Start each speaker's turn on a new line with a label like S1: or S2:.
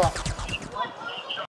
S1: 哥